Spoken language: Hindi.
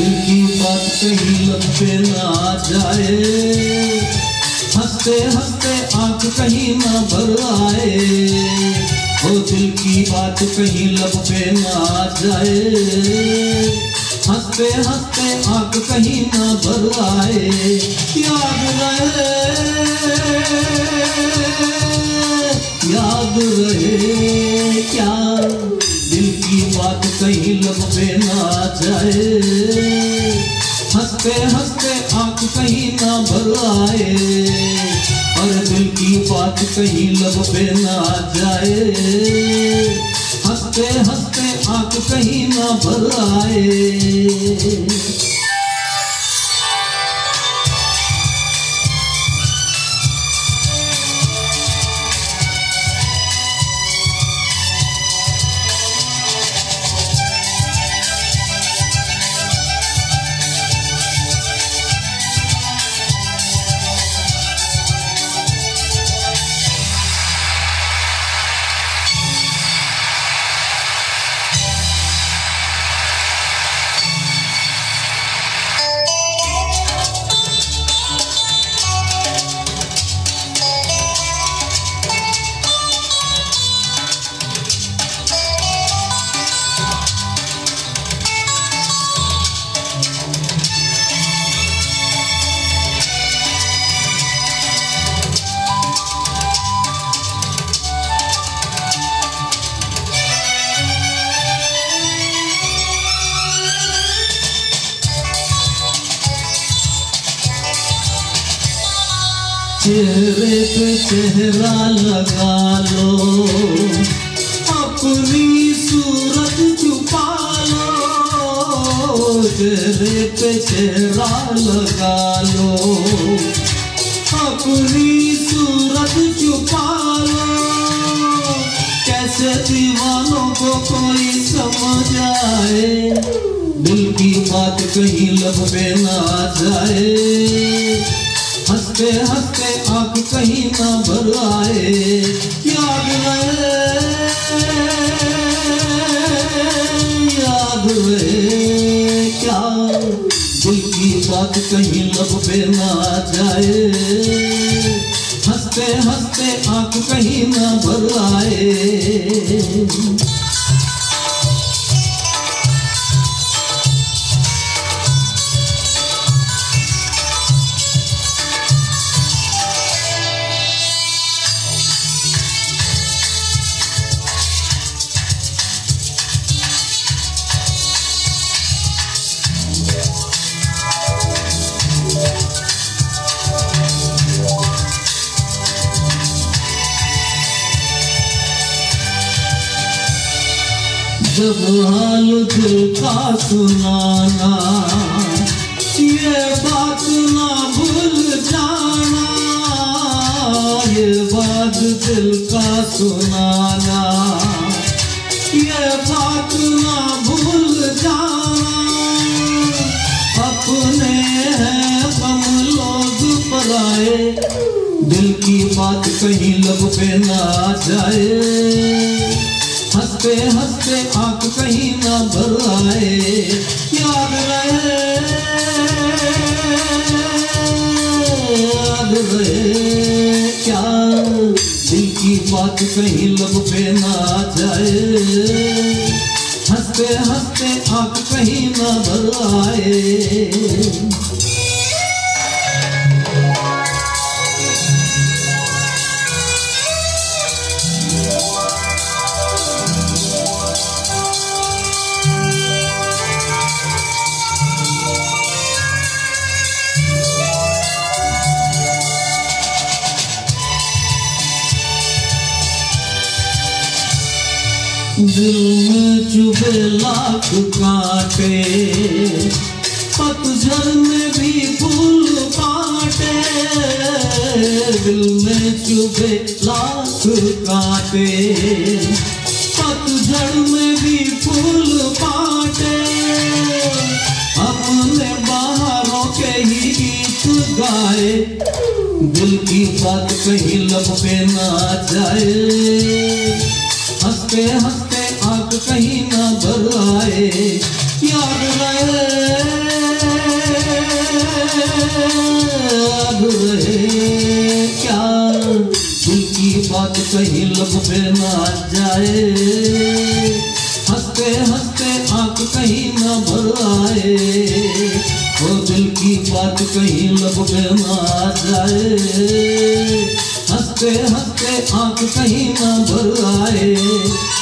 बात कहीं लब पे ना जाए। हँसते हँसते आँख कहीं ना भर आए। हो दिल की बात कहीं लब पे ना जाए। हँसते हँसते आँख कहीं ना भर आए। याद रहे याद रहे। पे ना जाए। हँसते हँसते आँख कहीं ना भलाए और दिल की बात कहीं लब पे ना जाए। हँसते हँसते आँख कहीं ना भलाए चेहरे पे चेहरा लगा लो। अपनी सूरत छुपा लो। चेहरे पे चेहरा लगा लो। अपनी सूरत छुपा लो। कैसे दीवानों को कोई समझ आए? दिल की बात कहीं लब पे ना जाए। हँसते हँसते आँख कहीं ना भर आए याद याद रहे क्या दिल की बात कहीं लब पे ना जाए। हँसते हँसते आँख कहीं ना भर आए जब हाल दिल का सुनाना, ये बात ना भूल जाना, ये बात दिल का सुनाना, ये बात ना भूल जाना। अपने हैं हम लोग पराए, दिल की बात कहीं लब पे ना जाए। हँसते हँसते आँख कहीं ना भर आए। याद रहे याद रहे, क्या दिल की बात कहीं लब पे ना जाए। हँसते हँसते आँख कहीं ना भर आए। दिल में चुभे लाख कांटे पतझड़ में भी फूल कांटे दिल में चुभे लाख कांटे पतझड़ में भी फूल कांटे अपने बाहरों के ही गीत गाए, दिल की बात कहीं लब पे ना जाए। हँसते हँसते आँख कहीं ना भर आए। याद रहे अब रहे। क्या दिल की बात कहीं लब पे ना जाए। हँसते हँसते आँख कहीं ना भर आए। वो दिल की बात कहीं लब पे ना जाए। हँसते हँसते आँख कहीं ना भर आए।